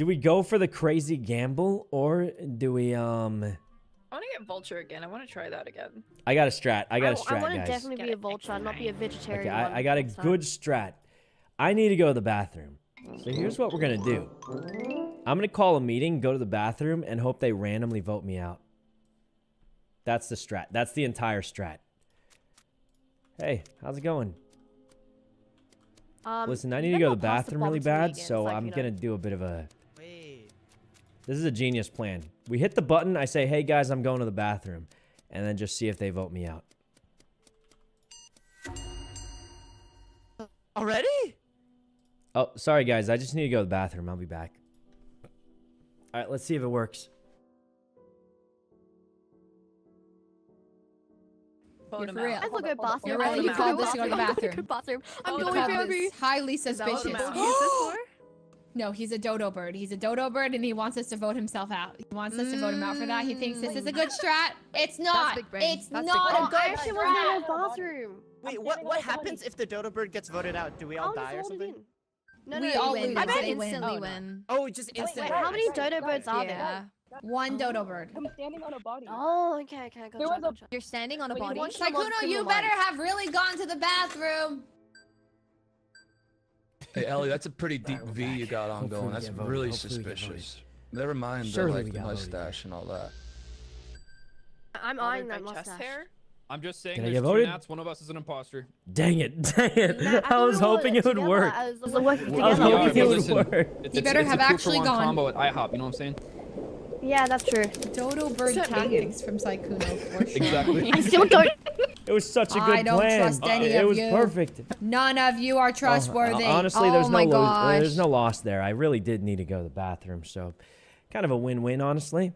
Do we go for the crazy gamble or do we um I want to get vulture again. I want to try that again. I got a strat. I got a I strat, I want to guys. definitely Get be a it vulture, not be a vegetarian. Okay, I, I got a next time. good strat. I need to go to the bathroom. So here's what we're gonna do. I'm gonna call a meeting, go to the bathroom, and hope they randomly vote me out. That's the strat. That's the entire strat. Hey, how's it going? Um, Listen, I need to go to the bathroom really bad, again, so like, I'm you know. gonna do a bit of a. Wait. This is a genius plan. We hit the button. I say, "Hey guys, I'm going to the bathroom," and then just see if they vote me out. Already? Oh, sorry guys. I just need to go to the bathroom. I'll be back. All right, let's see if it works. Vote him for real. out. I have to go bathroom. You're I right, have you to called go this to go to the bathroom. Bathroom. I'm You the going called baby. this highly that what suspicious. No, he's a dodo bird. He's a dodo bird, and he wants us to vote himself out. He wants us to vote him out for that. He thinks this is a good mm. strat. It's not. big brain. It's That's big not brain. a good I actually want to go strat. the bathroom. Wait, what what happens if the dodo bird gets voted out? Do we all I'll die or just hold it something? in. No, We no, all win. lose. I I bet bet win. instantly Oh, win. Oh, just instantly. wait, how many dodo birds are there? Yeah. One dodo bird. I'm standing on a body. Oh, okay, okay, There gotcha, was a- gotcha. You're standing on a body. one- Someone Sykkuno, you better have really gone to the bathroom. Hey Ellie, that's a pretty deep Alright, we're V you got on Hopefully going. That's voted. really Hopefully suspicious. Never mind Surely the like the got voted, mustache and all that. I'm Bothered eyeing that chest mustache. hair? I'm just saying Did I there's get two voted? Nats, one of us is an imposter. Dang it! Dang it! Nah, I thought was hoping it would together. work. I was working I was hoping Yeah, it would listen, work. It's, You better it's have a actually for one gone. combo at IHOP. You know what I'm saying? Yeah, that's true. Dodo bird that tactics from Sykkuno for sure. Exactly. I still don't. It was such a good don't plan. trust any uh, it of was you. perfect. None of you are Oh, trustworthy. honestly, oh there's no lo- uh, there's no loss there. I really did need to go to the bathroom, so kind of a win-win, honestly.